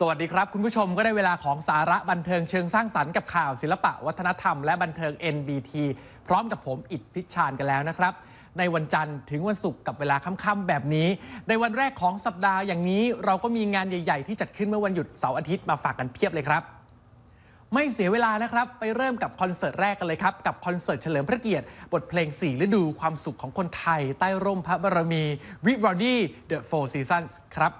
สวัสดีครับ คุณผู้ชมก็ได้เวลาของสาระบันเทิงเชิงสร้างสรรค์กับข่าวศิลปะวัฒนธรรมและบันเทิง NBT พร้อมกับผมอิดพิชานกันแล้วนะครับ ในวันจันทร์ถึงวันศุกร์กับเวลาค่ำๆแบบนี้ ในวันแรกของสัปดาห์อย่างนี้ เราก็มีงานใหญ่ๆ ที่จัดขึ้นเมื่อวันหยุดเสาร์อาทิตย์มาฝากกันเพียบเลยครับ ไม่เสียเวลานะครับไปเริ่มกับคอนเสิร์ตแรกกันเลยครับกับคอนเสิร์ตเฉลิมพระเกียรติ บทเพลง4ฤดูความสุขของคนไทย ใต้ร่มพระบารมี v i v a r d i The Four Seasons ครับ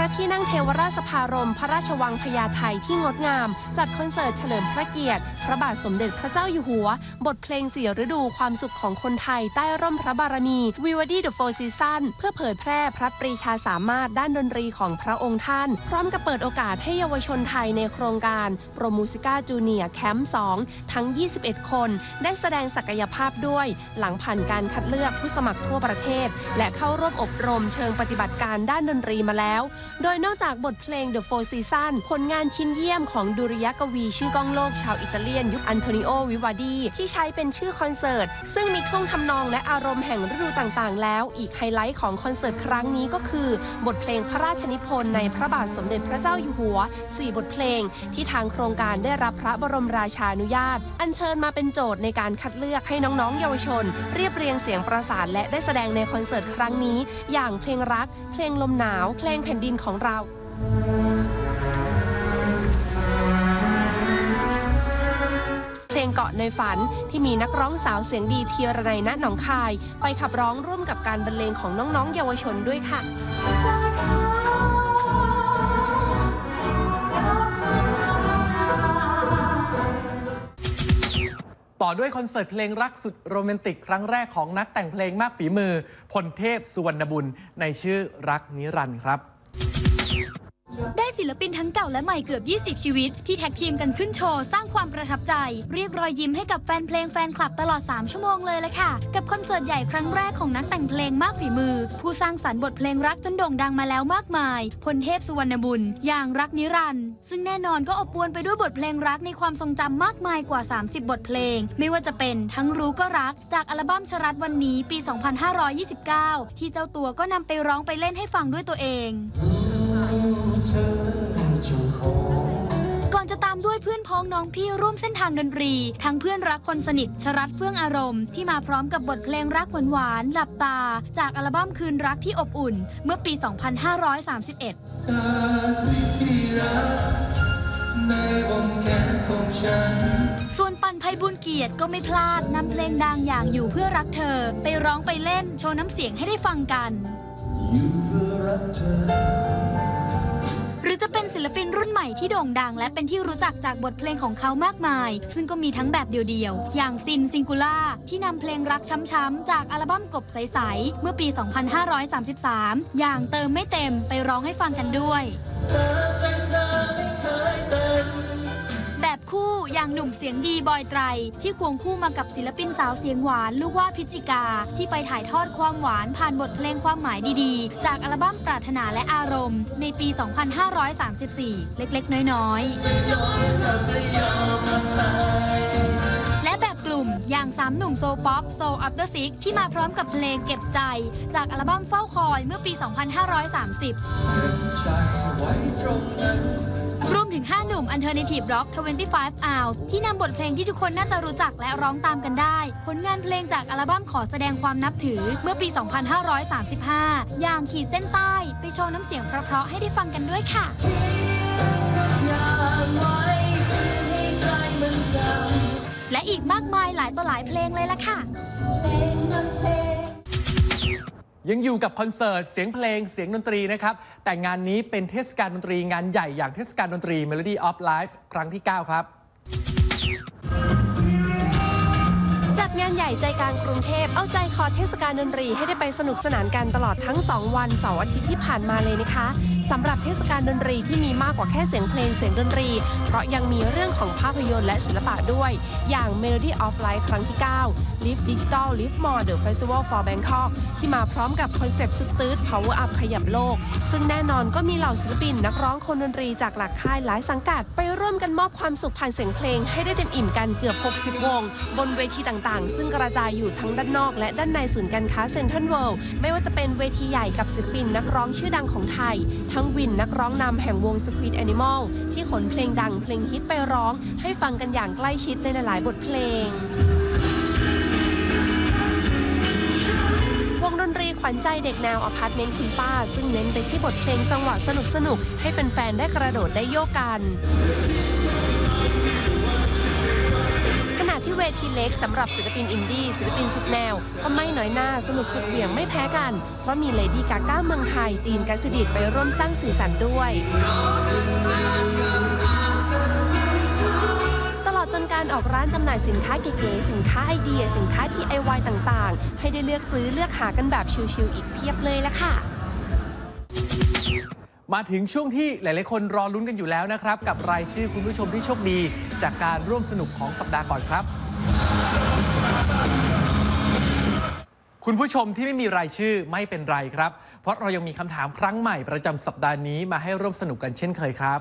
พระที่นั่งเทวราชสภารมย์ พระราชวังพญาไทที่งดงาม จัดคอนเสิร์ตเฉลิมพระเกียรติ พระบาทสมเด็จพระเจ้าอยู่หัว บทเพลงสี่ฤดูความสุขของคนไทยใต้ร่มพระบารมี Vivaldi The Four Seasons เพื่อเผยแพร่พระปรีชาสามารถด้านดนตรีของพระองค์ท่าน พร้อมกับเปิดโอกาสให้เยาวชนไทยในโครงการPro Musica Junior Camp 2ทั้ง 21 คน ได้แสดงศักยภาพด้วย หลังผ่านการคัดเลือกผู้สมัครทั่วประเทศ และเข้าร่วมอบรมเชิงปฏิบัติการด้านดนตรีมาแล้ว โดยนอกจากบทเพลง The Four Seasons ผลงานชิ้นเยี่ยมของดุริยกวีชื่อก้องโลกชาวอิตาเลียนยุคอันโทนิโอวิวัลดีที่ใช้เป็นชื่อคอนเสิร์ต ซึ่งมีท่วงทำนองและอารมณ์แห่งฤดูต่างๆ แล้ว อีกไฮไลท์ของคอนเสิร์ตครั้งนี้ก็คือ บทเพลงพระราชนิพนธ์ในพระบาทสมเด็จพระเจ้าอยู่หัว 4 บทเพลง ที่ทางโครงการได้รับพระบรมราชานุญาต อัญเชิญมาเป็นโจทย์ในการคัดเลือกให้น้องๆ เยาวชน เรียบเรียงเสียงประสานและได้แสดงในคอนเสิร์ตครั้งนี้ อย่างเพลงรัก เพลงลมหนาว เพลงแผ่นดินของเรา เกาะในฝัน ที่มีนักร้องสาวเสียงดีเทียรนัยณหนองคาย ไปขับร้องร่วมกับการบรรเลงของน้องๆ เยาวชนด้วยค่ะต่อด้วยคอนเสิร์ตเพลงรักสุดโรแมนติกครั้งแรกของนักแต่งเพลงมากฝีมือ พลเทพสุวรรณบุญในชื่อรักนิรันดร์ครับ ได้ศิลปินทั้งเก่าและใหม่เกือบ 20 ชีวิต ที่แท็กทีมกันขึ้นโชว์ สร้างความประทับใจ เรียกรอยยิ้มให้กับแฟนเพลงแฟนคลับตลอด 3 ชั่วโมงเลยละค่ะ กับคอนเสิร์ตใหญ่ครั้งแรกของนักแต่งเพลงมากฝีมือ ผู้สร้างสรรค์บทเพลงรักจนโด่งดังมาแล้วมากมายพลเทพสุวรรณบุญอย่างรักนิรันดร์ซึ่งแน่นอนก็อบอวลไปด้วยบทเพลงรักในความทรงจำมากมายกว่า 30 บทเพลง ไม่ว่าจะเป็นทั้งรู้ก็รัก จากอัลบั้มชรัตวันนี้ปี 2529 ที่เจ้าตัวก็นำไปร้องไปเล่นให้ฟังด้วยตัวเอง ก่อนจะตามด้วยเพื่อนพ้องน้องพี่ร่วมเส้นทางดนตรี ทั้งเพื่อนรักคนสนิทชรัตเฟื่องอารมณ์ที่มาพร้อมกับบทเพลงรักหวานๆหลับตา จากอัลบั้มคืนรักที่อบอุ่น เมื่อปี 2531ส่วนปันภัยบุญเกียรติก็ไม่พลาดนำเพลงดังอย่างอยู่เพื่อรักเธอ ไปร้องไปเล่นโชว์น้ำเสียงให้ได้ฟังกันห หม่ที่โด่งดัง และเป็นที่รู้จักจากบทเพลงของเขามากมาย ซึ่งก็มีทั้งแบบเดียวๆ อย่างซินซิงคูล่าที่นำเพลงรักช้ำๆ จากอัลบั้มกบใสๆ เมื่อปี 2533 อย่างเติมไม่เต็มไปร้องให้ฟังกันด้วย คู่อย่างหนุ่มเสียงดีบอยไตร ที่ควงคู่มากับศิลปินสาวเสียงหวาน ลูกว่าพิจิกา ที่ไปถ่ายทอดความหวานผ่านบทเพลงความหมายดีๆ จากอัลบั้มปรารถนาและอารมณ์ ในปี 2534 เล็กๆ น้อยๆ และแบบกลุ่มอย่างสามหนุ่ม Soul Pop Soul After Six ที่มาพร้อมกับเพลงเก็บใจ จากอัลบั้มเฝ้าคอยเมื่อปี 2530 รวมถึง 5 หนุ่ม Alternative Rock 25 Hours ที่นำบทเพลงที่ทุกคนน่าจะรู้จักและร้องตามกันได้ ผลงานเพลงจากอัลบั้มขอแสดงความนับถือเมื่อปี 2535 อย่างขีดเส้นใต้ ไปโชว์น้ำเสียงเพราะๆให้ได้ฟังกันด้วยค่ะและอีกมากมายหลายต่อหลายเพลงเลยล่ะค่ะ ยังอยู่กับคอนเสิร์ตเสียงเพลงเสียงดนตรีนะครับ แต่งานนี้เป็นเทศกาลดนตรีงานใหญ่อย่างเทศกาลดนตรี Melody of Life ครั้งที่ 9 ครับ จัดงานใหญ่ใจกลางกรุงเทพเอาใจคอเทศกาลดนตรีให้ได้ไปสนุกสนานกันตลอดทั้ง 2 วันเสาร์อาทิตย์ที่ผ่านมาเลยนะคะ สำหรับเทศกาลดนตรีที่มีมากกว่าแค่เสียงเพลงเสียงดนตรี เพราะยังมีเรื่องของภาพยนตร์และศิลปะด้วย อย่าง Melody of Life ครั้งที่ 9 Live Digital Live More The Festival for Bangkok ที่มาพร้อมกับคอนเซปต์สุดตืด Power Up ขยับโลก ซึ่งแน่นอนก็มีเหล่าศิลปินนักร้องคนดนตรีจากหลากค่ายหลายสังกัด ไปร่วมกันมอบความสุขผ่านเสียงเพลง ให้ได้เต็มอิ่มกันเกือบ 60 วง บนเวทีต่างๆ ซึ่งกระจายอยู่ทั้งด้านนอก และด้านในศูนย์การค้าเซ็นทรัลเวิลด์ไม่ว่าจะเป็นเวทีใหญ่กับศิลปินนักร้องชื่อดังของไทยทั้งวินนักร้องนำแห่งวง Squeez Animal ที่ขนเพลงดังเพลงฮิตไปร้อง ให้ฟังกันอย่างใกล้ชิดในหลายๆ บทเพลง วงดนตรีขวัญใจเด็กแนวอพาร์ตเมนต์คุณป้า ซึ่งเน้นไปที่บทเพลงจังหวะสนุกๆ ให้แฟนๆ ได้กระโดดได้โยกกัน ที่เวทีเล็กสำหรับศิลปินอินดี้ศิลปินสุดแนว ก็ไม่น้อยหน้าสนุกสุดเหวี่ยงไม่แพ้กัน เพราะมีเลดี้กาก้าเมืองไทยจีนกษิดิศไปร่วมสร้างสีสันด้วยตลอดจนการออกร้านจำหน่ายสินค้าเก๋ๆ สินค้าไอเดีย สินค้า DIY ต่างๆ ให้ได้เลือกซื้อเลือกหากันแบบชิลๆ อีกเพียบเลยละค่ะ มาถึงช่วงที่หลายๆ คนรอลุ้นกันอยู่แล้วนะครับ กับรายชื่อคุณผู้ชมที่โชคดี จากการร่วมสนุกของสัปดาห์ก่อนครับ คุณผู้ชมที่ไม่มีรายชื่อไม่เป็นไรครับ เพราะเรายังมีคำถามครั้งใหม่ประจำสัปดาห์นี้มาให้ร่วมสนุกกันเช่นเคยครับ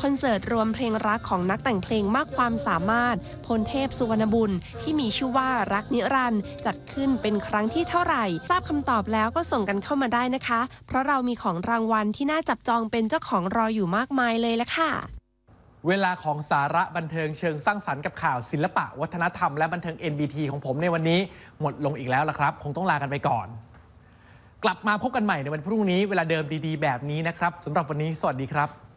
คอนเสิร์ตรวมเพลงรักของนักแต่งเพลงมากความสามารถ พลเทพสุวรรณบุญที่มีชื่อว่ารักนิรันด์จัดขึ้นเป็นครั้งที่เท่าไหร่ ทราบคำตอบแล้วก็ส่งกันเข้ามาได้นะคะ เพราะเรามีของรางวัลที่น่าจับจองเป็นเจ้าของรออยู่มากมายเลยละค่ะ เวลาของสาระบันเทิงเชิงสร้างสรรค์กับข่าวศิลปะ วัฒนธรรมและบันเทิง NBT ของผมในวันนี้ หมดลงอีกแล้วละครับ คงต้องลากันไปก่อน กลับมาพบกันใหม่ในวันพรุ่งนี้เวลาเดิมดีๆ แบบนี้นะครับสำหรับวันนี้สวัสดีครับ